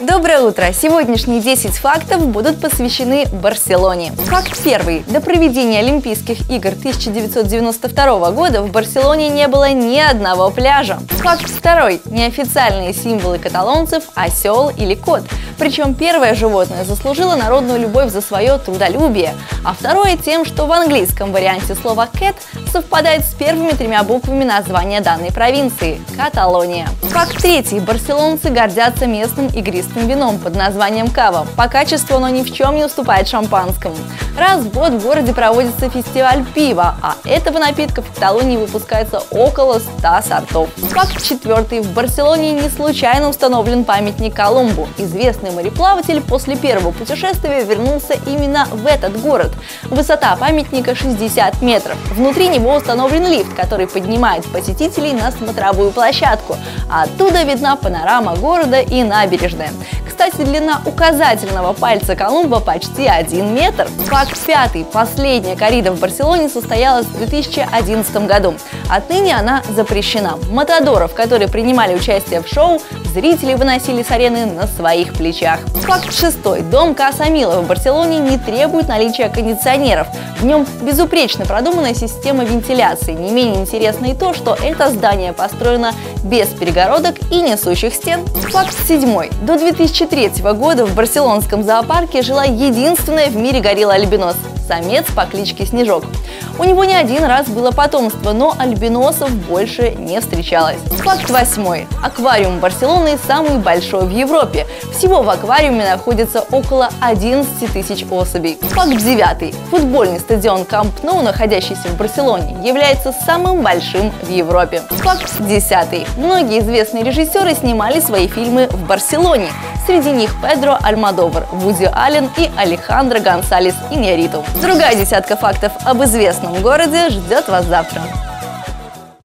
Доброе утро! Сегодняшние 10 фактов будут посвящены Барселоне. Факт первый. До проведения Олимпийских игр 1992 года в Барселоне не было ни одного пляжа. Факт второй. Неофициальные символы каталонцев – осел или кот. Причем первое животное заслужило народную любовь за свое трудолюбие, а второе тем, что в английском варианте слова cat совпадает с первыми тремя буквами названия данной провинции – Каталония. Факт третий. Барселонцы гордятся местным игристым игристым вином под названием кава. По качеству оно ни в чем не уступает шампанскому. Раз в год в городе проводится фестиваль пива, а этого напитка в Каталонии выпускается около 100 сортов. Факт четвертый. В Барселоне не случайно установлен памятник Колумбу. Известный мореплаватель после первого путешествия вернулся именно в этот город. Высота памятника 60 метров. Внутри него установлен лифт, который поднимает посетителей на смотровую площадку. Оттуда видна панорама города и набережная. Кстати, длина указательного пальца Колумба почти 1 метр. Факт пятый. Последняя коррида в Барселоне состоялась в 2011 году. Отныне она запрещена. Матадоров, которые принимали участие в шоу, зрители выносили с арены на своих плечах. Факт шестой. Дом Касамила в Барселоне не требует наличия кондиционеров. В нем безупречно продуманная система вентиляции. Не менее интересно и то, что это здание построено без перегородок и несущих стен. Факт седьмой. До 2003 года в барселонском зоопарке жила единственная в мире горилла альбинос – самец по кличке Снежок. У него не один раз было потомство, но альбиносов больше не встречалось. Факт восьмой. Аквариум Барселоны самый большой в Европе. Всего в аквариуме находится около 11 тысяч особей. Факт девятый. Футбольный стадион Камп Ноу, находящийся в Барселоне, является самым большим в Европе. Факт десятый. Многие известные режиссеры снимали свои фильмы в Барселоне. Среди них Педро Альмадовар, Вуди Аллен и Алехандро Гонсалес Иньяриту. Другая десятка фактов об известном городе ждет вас завтра.